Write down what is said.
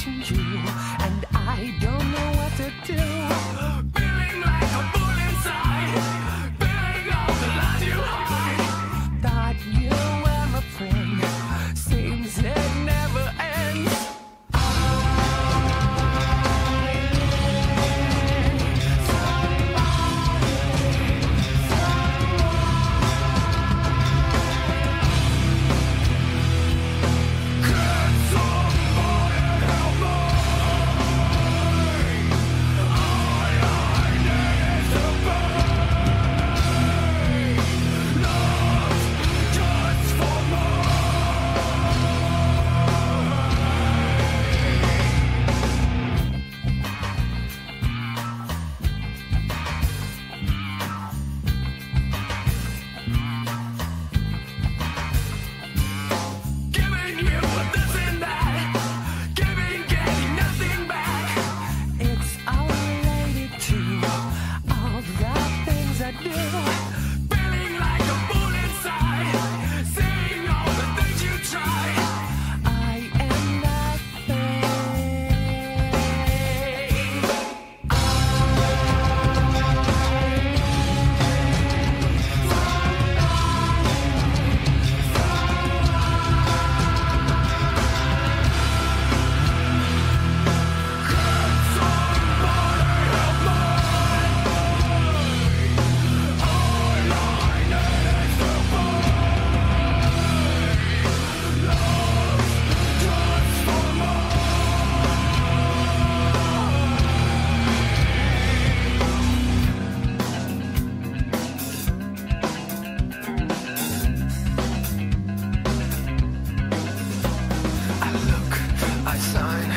请祝我。sign.